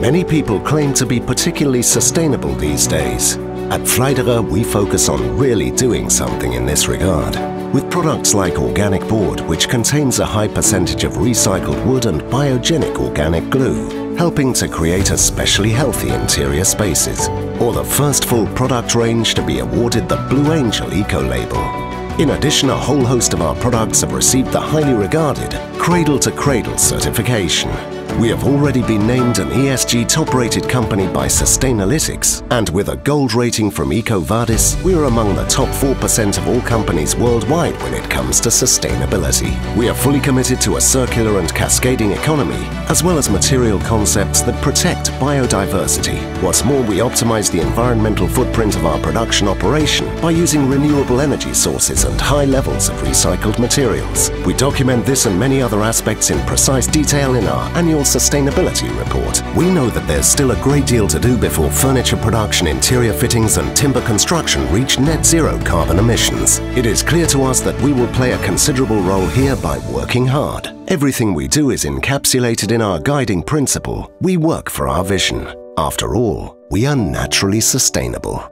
Many people claim to be particularly sustainable these days. At Pfleiderer, we focus on really doing something in this regard. With products like organic board, which contains a high percentage of recycled wood and biogenic organic glue, helping to create especially healthy interior spaces. Or the first full product range to be awarded the Blue Angel Eco Label. In addition, a whole host of our products have received the highly regarded Cradle to Cradle certification. We have already been named an ESG top-rated company by Sustainalytics, and with a gold rating from EcoVadis, we are among the top 4% of all companies worldwide when it comes to sustainability. We are fully committed to a circular and cascading economy, as well as material concepts that protect biodiversity. What's more, we optimize the environmental footprint of our production operation by using renewable energy sources and high levels of recycled materials. We document this and many other aspects in precise detail in our annual sustainability report. We know that there's still a great deal to do before furniture production, interior fittings and timber construction reach net zero carbon emissions. It is clear to us that we will play a considerable role here by working hard. Everything we do is encapsulated in our guiding principle. We work for our vision. After all, we are naturally sustainable.